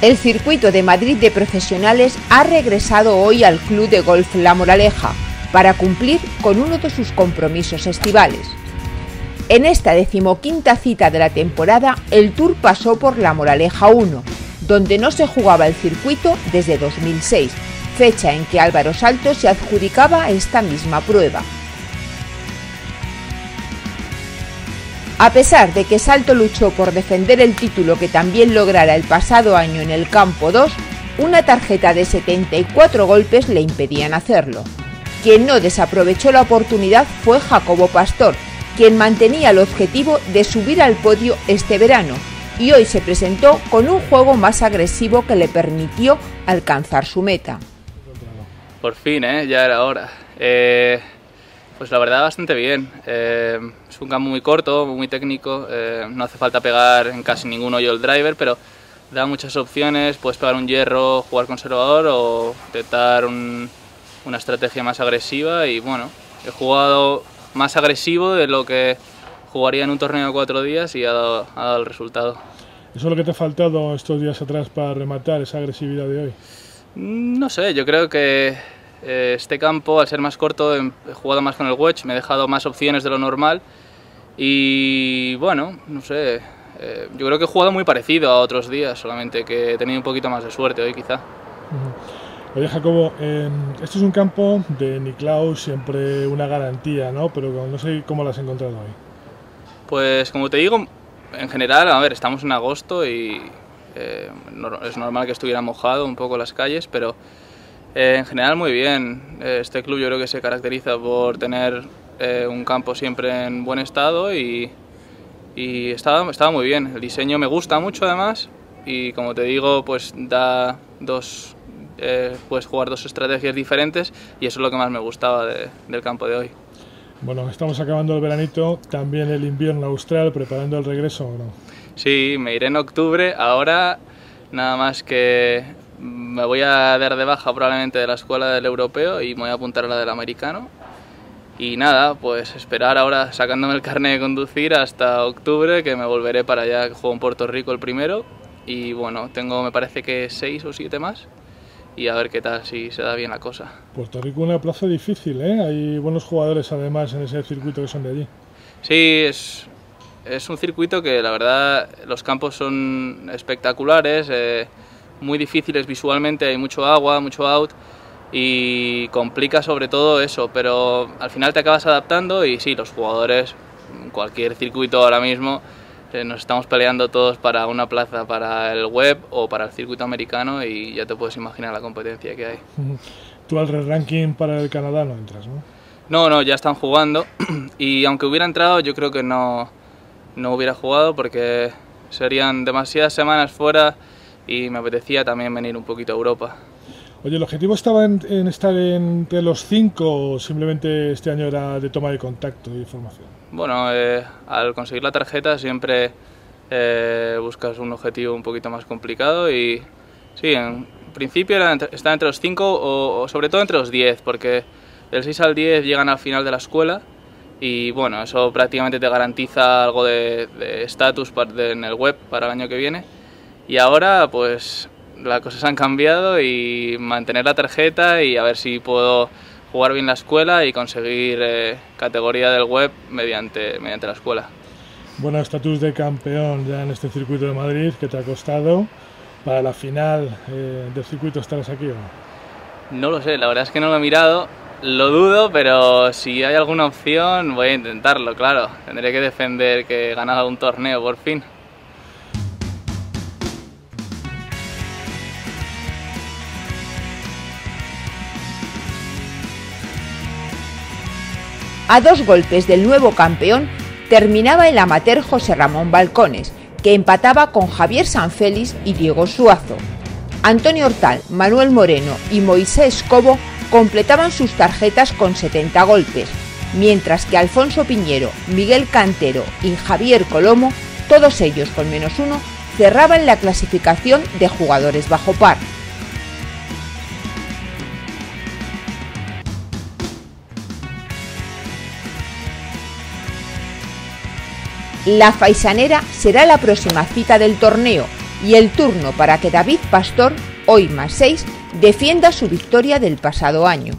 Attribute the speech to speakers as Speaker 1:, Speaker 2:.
Speaker 1: El circuito de Madrid de profesionales ha regresado hoy al Club de Golf La Moraleja para cumplir con uno de sus compromisos estivales. En esta decimoquinta cita de la temporada, el Tour pasó por La Moraleja 1, donde no se jugaba el circuito desde 2006, fecha en que Álvaro Salto se adjudicaba esta misma prueba. A pesar de que Salto luchó por defender el título que también lograra el pasado año en el campo 2, una tarjeta de 74 golpes le impedían hacerlo. Quien no desaprovechó la oportunidad fue Jacobo Pastor, quien mantenía el objetivo de subir al podio este verano y hoy se presentó con un juego más agresivo que le permitió alcanzar su meta.
Speaker 2: Por fin, ¿eh? ya era hora. Eh, pues la verdad bastante bien. Eh, es un campo muy corto, muy técnico, eh, no hace falta pegar en casi ningún hoyo el driver, pero da muchas opciones, puedes pegar un hierro, jugar conservador o intentar una estrategia más agresiva y bueno, he jugado más agresivo de lo que jugaría en un torneo de cuatro días y ha dado, ha dado el resultado.
Speaker 3: ¿Eso es lo que te ha faltado estos días atrás para rematar esa agresividad de hoy?
Speaker 2: No sé, yo creo que este campo, al ser más corto, he jugado más con el wedge, me he dejado más opciones de lo normal y bueno, no sé, eh, yo creo que he jugado muy parecido a otros días, solamente que he tenido un poquito más de suerte hoy quizá.
Speaker 3: Oye Jacobo, eh, este es un campo de Niklaus, siempre una garantía, ¿no? Pero no sé cómo lo has encontrado hoy.
Speaker 2: Pues como te digo, en general, a ver, estamos en agosto y es normal que estuviera mojado un poco las calles, pero eh, en general muy bien. Eh, este club yo creo que se caracteriza por tener eh, un campo siempre en buen estado y, y estaba, estaba muy bien. El diseño me gusta mucho además y como te digo pues da dos, puedes jugar dos estrategias diferentes y eso es lo que más me gustaba del campo de hoy.
Speaker 3: Bueno, estamos acabando el veranito, también el invierno austral, preparando el regreso o no?
Speaker 2: Sí, me iré en octubre, ahora nada más que me voy a dar de baja probablemente de la escuela del europeo y me voy a apuntar a la del americano. Y nada, pues esperar ahora sacándome el carnet de conducir hasta octubre, que me volveré para allá, que juego en Puerto Rico el primero. Y bueno, tengo me parece que seis o siete más. Y a ver qué tal, si se da bien la cosa.
Speaker 3: Puerto Rico una plaza difícil, ¿eh? Hay buenos jugadores además en ese circuito que son de allí.
Speaker 2: Sí, es, es un circuito que la verdad los campos son espectaculares. Eh, muy difíciles visualmente, hay mucho agua, mucho out y complica sobre todo eso, pero al final te acabas adaptando y sí, los jugadores, cualquier circuito ahora mismo, eh, nos estamos peleando todos para una plaza para el web o para el circuito americano y ya te puedes imaginar la competencia que hay.
Speaker 3: Tú al ranking para el Canadá no entras, ¿no?
Speaker 2: No, no, ya están jugando y aunque hubiera entrado yo creo que no, no hubiera jugado porque serían demasiadas semanas fuera y me apetecía también venir un poquito a Europa.
Speaker 3: Oye, ¿el objetivo estaba en, estar entre los cinco o simplemente este año era de toma de contacto y formación?
Speaker 2: Bueno, eh, al conseguir la tarjeta siempre eh, buscas un objetivo un poquito más complicado y sí, en principio era estar entre los cinco o, sobre todo entre los 10, porque del 6 al 10 llegan al final de la escuela y bueno, eso prácticamente te garantiza algo de estatus en el web para el año que viene y ahora pues las cosas han cambiado y mantener la tarjeta y a ver si puedo jugar bien la escuela y conseguir eh, categoría del web mediante, mediante la escuela.
Speaker 3: Bueno, estatus de campeón ya en este circuito de Madrid, ¿qué te ha costado? ¿Para la final eh, del circuito estarás aquí o
Speaker 2: no? No lo sé, la verdad es que no lo he mirado, lo dudo, pero si hay alguna opción voy a intentarlo, claro. Tendré que defender que he ganado un torneo por fin.
Speaker 1: A dos golpes del nuevo campeón terminaba el amateur José Ramón Balcones, que empataba con Javier Sanfélix y Diego Suazo. Antonio Hortal, Manuel Moreno y Moisés Cobo completaban sus tarjetas con 70 golpes, mientras que Alfonso Piñero, Miguel Cantero y Javier Colomo, todos ellos con menos uno, cerraban la clasificación de jugadores bajo par. La Faisanera será la próxima cita del torneo, y el turno para que David Pastor, hoy más 6, defienda su victoria del pasado año.